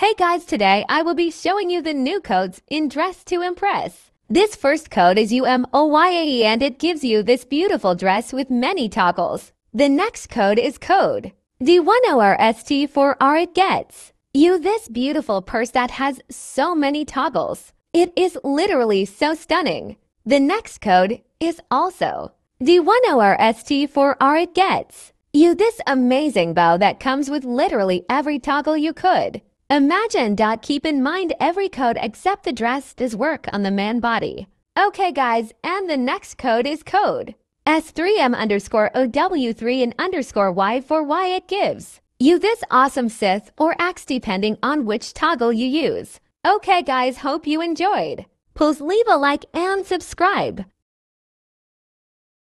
Hey guys, today I will be showing you the new codes in Dress to Impress. This first code is UMOYAE and it gives you this beautiful dress with many toggles. The next code is code D1ORST for R it gets. You this beautiful purse that has so many toggles. It is literally so stunning. The next code is also D1ORST for R it gets. You this amazing bow that comes with literally every toggle you could. Imagine. Keep in mind every code except the dress does work on the man body. Okay guys, and the next code is code S3M underscore OW3 and underscore Y for why it gives. You this awesome scythe or axe depending on which toggle you use. Okay guys, hope you enjoyed. Please leave a like and subscribe.